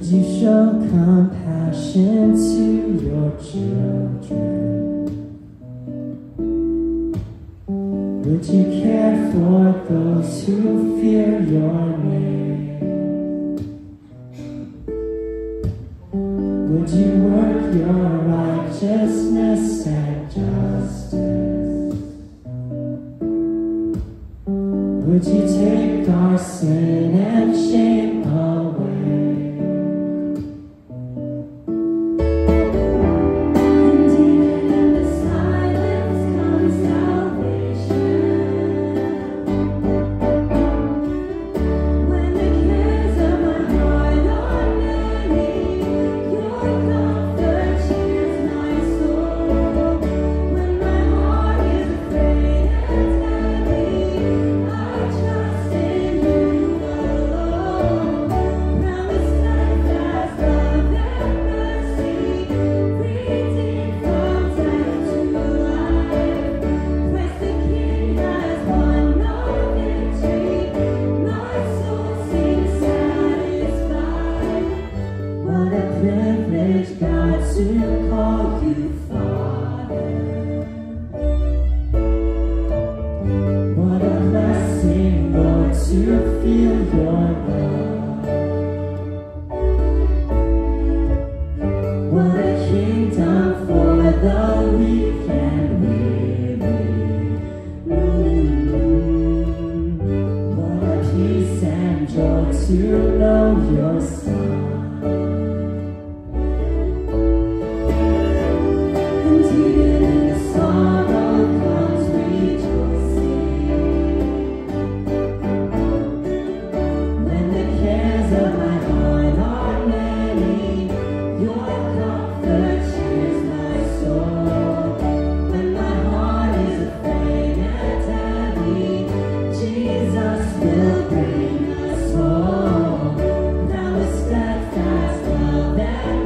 Would you show compassion to your children. Would you care for those who fear your name? Would you work your righteousness and justice? Would you take our sin? Yeah.